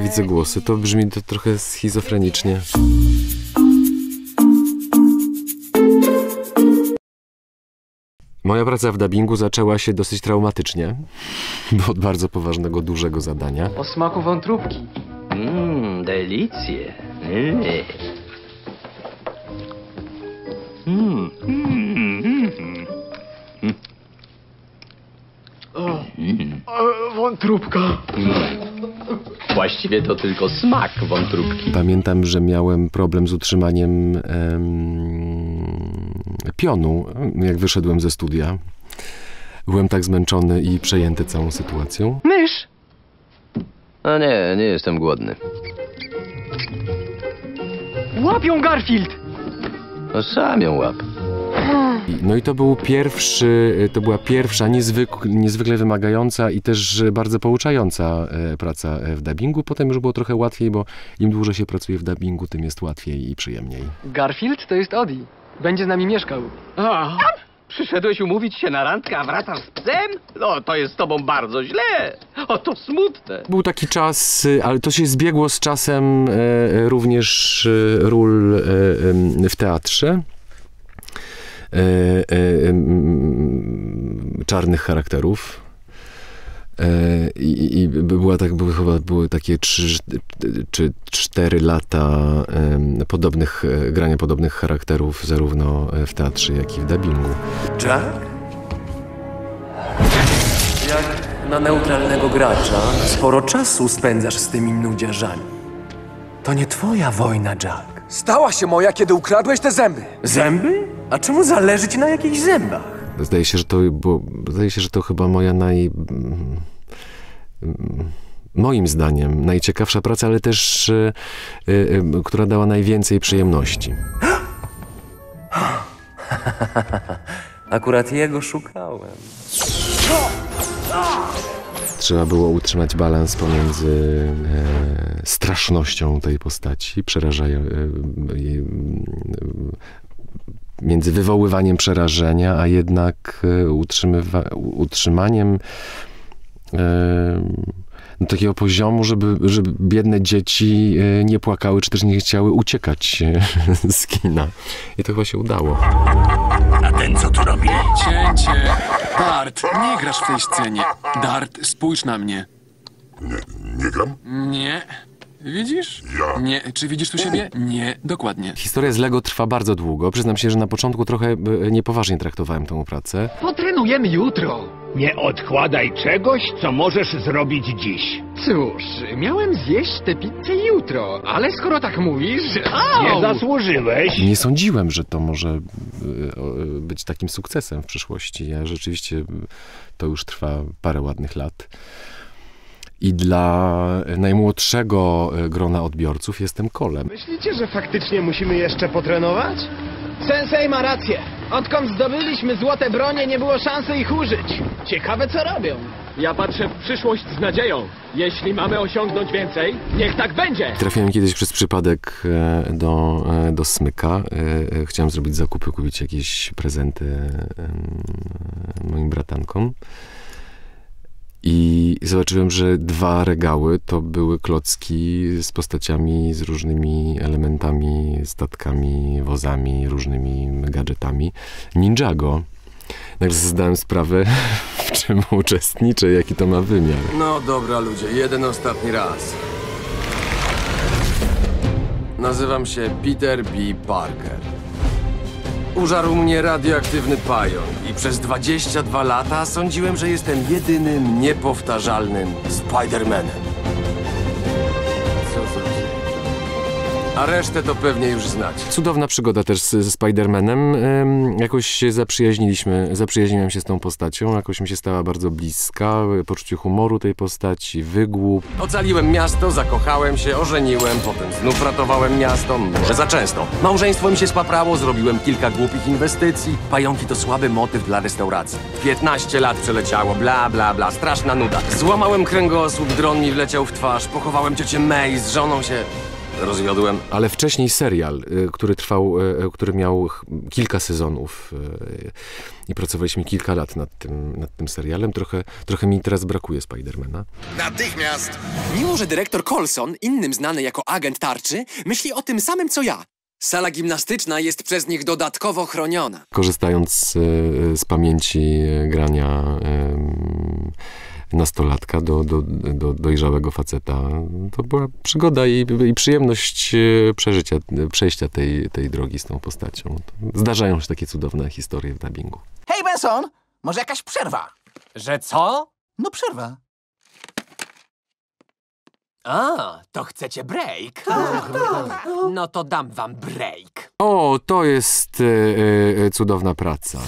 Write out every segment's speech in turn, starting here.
widzę głosy. To brzmi to trochę schizofrenicznie. Moja praca w dubbingu zaczęła się dosyć traumatycznie, bo od bardzo poważnego, dużego zadania. O smaku wątróbki. Mmm, delicje. Mm. Mm. Mm. Wątróbka. Właściwie to tylko smak wątróbki. Pamiętam, że miałem problem z utrzymaniem em, pionu, jak wyszedłem ze studia. Byłem tak zmęczony i przejęty całą sytuacją. Mysz! A nie, nie jestem głodny. Łapią Garfield! No sam ją łap. I- No i to był pierwszy, to była pierwsza niezwyk, niezwykle wymagająca i też bardzo pouczająca e, praca w dubbingu. Potem już było trochę łatwiej, bo im dłużej się pracuje w dubbingu, tym jest łatwiej i przyjemniej. Garfield to jest Odi. Będzie z nami mieszkał. A, przyszedłeś umówić się na randkę, a wracasz z psem? No, to jest z tobą bardzo źle. O, to smutne. Był taki czas, y, ale to się zbiegło z czasem e, również e, ról e, w teatrze. E, e, em, czarnych charakterów. E, I, i była tak, były chyba były takie trzy czy cztery lata podobnych, e, grania podobnych charakterów zarówno w teatrze, jak i w dubbingu. Jack? Jak na neutralnego gracza sporo czasu spędzasz z tymi nudziarzami. To nie twoja wojna, Jack. Stała się moja, kiedy ukradłeś te zęby. Zęby? A czemu zależy ci na jakichś zębach? Zdaje się, że to, było, zdaje się, że to chyba moja naj. mm, mm, Moim zdaniem najciekawsza praca, ale też e, e, e, która dała najwięcej przyjemności. Akurat jego szukałem. Trzeba było utrzymać balans pomiędzy e, strasznością tej postaci, przerażają, e, mm, e, między wywoływaniem przerażenia, a jednak e, utrzymywa, utrzymaniem e, do takiego poziomu, żeby, żeby biedne dzieci e, nie płakały, czy też nie chciały uciekać z kina. I to chyba się udało. Cięcie! Dart, nie grasz w tej scenie. Dart, spójrz na mnie. Nie gram? Nie. Widzisz? Ja. Nie. Czy widzisz tu siebie? Nie, dokładnie. Historia z Lego trwa bardzo długo. Przyznam się, że na początku trochę e, niepoważnie traktowałem tę pracę. Potrenujemy jutro. Nie odkładaj czegoś, co możesz zrobić dziś. Cóż, miałem zjeść tę pizzę jutro, ale skoro tak mówisz... Au! Nie zasłużyłeś. Nie sądziłem, że to może o, y, być takim sukcesem w przyszłości. Ja rzeczywiście to już trwa parę ładnych lat. I dla najmłodszego y, grona odbiorców jestem kolem. Myślicie, że faktycznie musimy jeszcze potrenować? Sensei ma rację. Odkąd zdobyliśmy złote bronie, nie było szansy ich użyć. Ciekawe, co robią. Ja patrzę w przyszłość z nadzieją. Jeśli mamy osiągnąć więcej, niech tak będzie! Trafiłem kiedyś przez przypadek e, do, e, do Smyka. E, e, Chciałem zrobić zakupy, kupić jakieś prezenty moim bratankom. I zobaczyłem, że dwa regały to były klocki z postaciami, z różnymi elementami, statkami, wozami, różnymi gadżetami. Ninjago. Sobie zdałem sprawę, w czym uczestniczę, jaki to ma wymiar. No dobra, ludzie, jeden ostatni raz. Nazywam się Peter B. Parker. Użarł mnie radioaktywny pająk i przez 22 lata sądziłem, że jestem jedynym niepowtarzalnym Spider-Manem. A resztę to pewnie już znacie. Cudowna przygoda też z- ze Spider-Manem. Ym, Jakoś się zaprzyjaźniliśmy, zaprzyjaźniłem się z tą postacią, jakoś mi się stała bardzo bliska, poczucie humoru tej postaci, wygłup. Ocaliłem miasto, zakochałem się, ożeniłem, potem znów ratowałem miasto, może za często. Małżeństwo mi się spaprało, zrobiłem kilka głupich inwestycji. Pająki to słaby motyw dla restauracji. 15 lat przeleciało, bla bla bla, straszna nuda. Złamałem kręgosłup, dron mi wleciał w twarz, pochowałem ciocię May z żoną się... rozwiodłem. Ale wcześniej serial, y, który trwał, y, y, który miał kilka sezonów i pracowaliśmy kilka lat nad tym, nad tym serialem. Trochę, trochę mi teraz brakuje Spidermana. Natychmiast! Mimo, że dyrektor Colson, innym znany jako agent tarczy, myśli o tym samym co ja. Sala gimnastyczna jest przez nich dodatkowo chroniona. Korzystając y, z pamięci grania y, nastolatka do, do, do dojrzałego faceta, to była przygoda i, i przyjemność y, przeżycia, y, przejścia tej, tej drogi z tą postacią. Zdarzają się takie cudowne historie w dubbingu. Hej, Benson! Może jakaś przerwa? Że co? No przerwa. A, to chcecie break? No to dam wam break. O, to jest y, y, cudowna praca.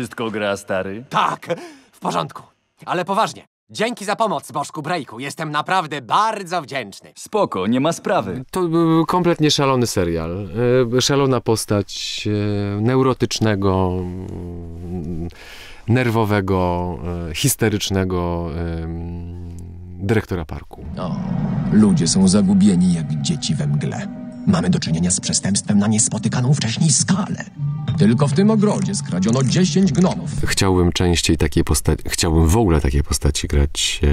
Wszystko gra, stary? Tak, w porządku. Ale poważnie. Dzięki za pomoc, Bożku Breaku. Jestem naprawdę bardzo wdzięczny. Spoko, nie ma sprawy. To był kompletnie szalony serial. Y, Szalona postać y, neurotycznego, mm, nerwowego, histerycznego dyrektora parku. O, ludzie są zagubieni jak dzieci we mgle. Mamy do czynienia z przestępstwem na niespotykaną wcześniej skalę. Tylko w tym ogrodzie skradziono 10 gnomów. Chciałbym częściej takiej postaci, chciałbym w ogóle takiej postaci grać e,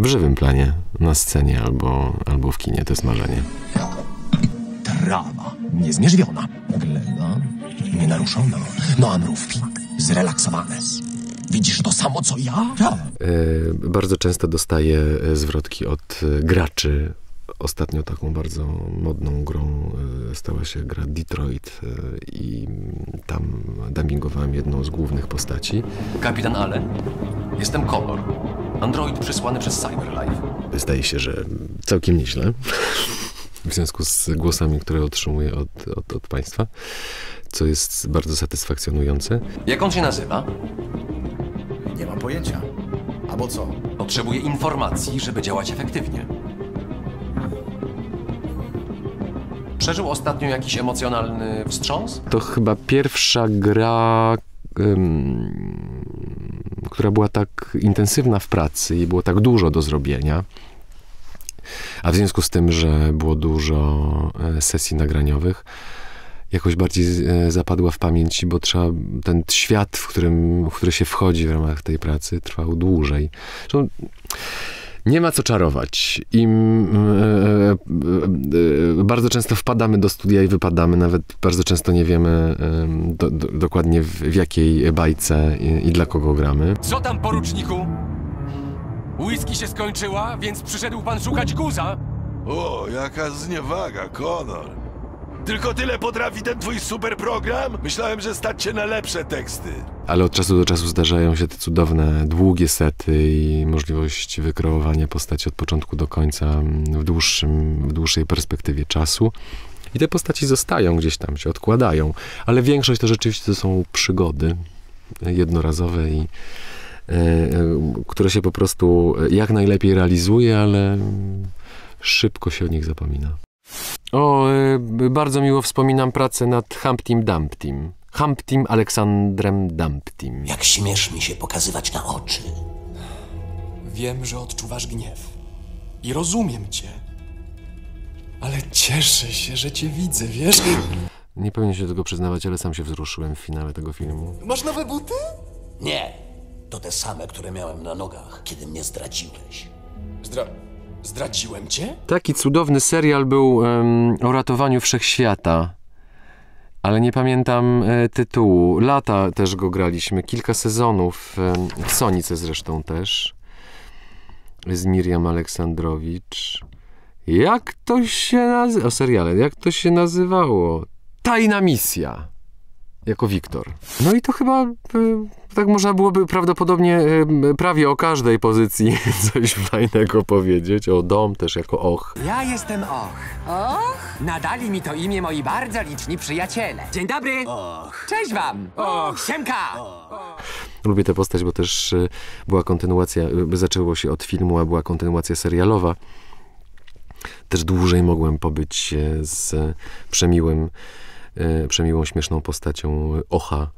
w żywym planie, na scenie albo, albo w kinie, to jest marzenie. Trawa niezmierzwiona. Gleba nienaruszona. No a mrówki zrelaksowane. Widzisz to samo co ja? E, Bardzo często dostaję e, zwrotki od e, graczy. Ostatnio taką bardzo modną grą e, stała się gra Detroit e, i tam dubbingowałem jedną z głównych postaci. Kapitan Allen, jestem Connor. Android przysłany przez Cyberlife. Zdaje się, że całkiem nieźle. W związku z głosami, które otrzymuję od, od, od Państwa, co jest bardzo satysfakcjonujące. Jak on się nazywa? Nie mam pojęcia. Albo co? Potrzebuję informacji, żeby działać efektywnie. Przeżył ostatnio jakiś emocjonalny wstrząs? To chyba pierwsza gra, ym, która była tak intensywna w pracy i było tak dużo do zrobienia. A w związku z tym, że było dużo e, sesji nagraniowych, jakoś bardziej e, zapadła w pamięci, bo trzeba, ten świat, w, którym, w który się wchodzi w ramach tej pracy, trwał dłużej. Zresztą nie ma co czarować. Im e, e, e, bardzo często wpadamy do studia i wypadamy, nawet bardzo często nie wiemy e, do, do, dokładnie w, w jakiej bajce i, i dla kogo gramy. Co tam, poruczniku? Whisky się skończyła, więc przyszedł pan szukać guza? O, jaka zniewaga, Konor. Tylko tyle potrafi ten twój super program? Myślałem, że stać się na lepsze teksty. Ale od czasu do czasu zdarzają się te cudowne, długie sety i możliwość wykreowania postaci od początku do końca w, dłuższym, w dłuższej perspektywie czasu. I te postaci zostają gdzieś tam, się odkładają, ale większość to rzeczywiście to są przygody jednorazowe i e, e, które się po prostu jak najlepiej realizuje, ale szybko się o nich zapomina. O, e, bardzo miło wspominam pracę nad Humptim Dumptim. Humptim Aleksandrem Dumptim. Jak śmiesz mi się pokazywać na oczy? Wiem, że odczuwasz gniew. I rozumiem cię. Ale cieszę się, że cię widzę, wiesz? Nie powinien się tego przyznawać, ale sam się wzruszyłem w finale tego filmu. Masz nowe buty? Nie. To te same, które miałem na nogach, kiedy mnie zdradziłeś. Zdra... Zdradziłem cię? Taki cudowny serial był em, o ratowaniu wszechświata, ale nie pamiętam e, tytułu. Lata też go graliśmy, kilka sezonów, em, w Sonice zresztą też, z Miriam Aleksandrowicz. Jak to się nazywa? O seriale, jak to się nazywało? Tajna misja. Jako Wiktor. No i to chyba e, tak można byłoby prawdopodobnie e, prawie o każdej pozycji coś fajnego powiedzieć. O dom też jako och. Ja jestem Och. Och? Nadali mi to imię moi bardzo liczni przyjaciele. Dzień dobry. Och. Cześć wam. Och. Siemka. Lubię tę postać, bo też e, była kontynuacja, zaczęło się od filmu, a była kontynuacja serialowa. Też dłużej mogłem pobyć z przemiłym, przemiłą, śmieszną postacią Ocha,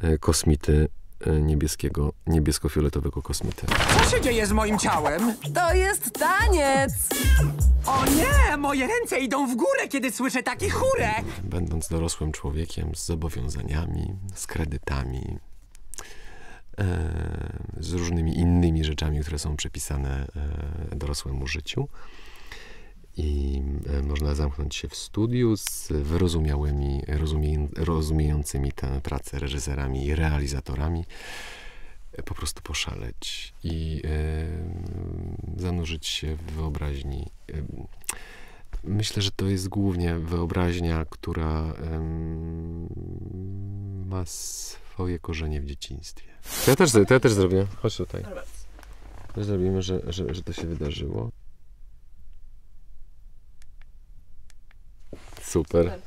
e, kosmity e, niebieskiego, niebiesko-fioletowego kosmity. Co się dzieje z moim ciałem? To jest taniec! O nie! Moje ręce idą w górę, kiedy słyszę taki chórek! Będąc dorosłym człowiekiem z zobowiązaniami, z kredytami, e, z różnymi innymi rzeczami, które są przypisane e, dorosłemu życiu. I e, można zamknąć się w studiu z wyrozumiałymi, rozumie, rozumiejącymi tę pracę reżyserami i realizatorami, e, po prostu poszaleć i e, zanurzyć się w wyobraźni. Myślę, że to jest głównie wyobraźnia, która ma swoje korzenie w dzieciństwie. To ja też, to ja też zrobię. Chodź tutaj. Zrobimy, że, że, że to się wydarzyło. Super.